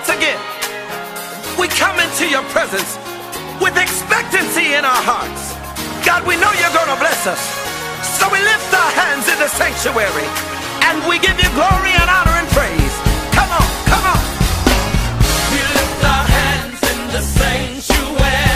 once again, we come into your presence with expectancy in our hearts. God, we know you're going to bless us. So we lift our hands in the sanctuary and we give you glory and honor and praise. Come on, come on. We lift our hands in the sanctuary.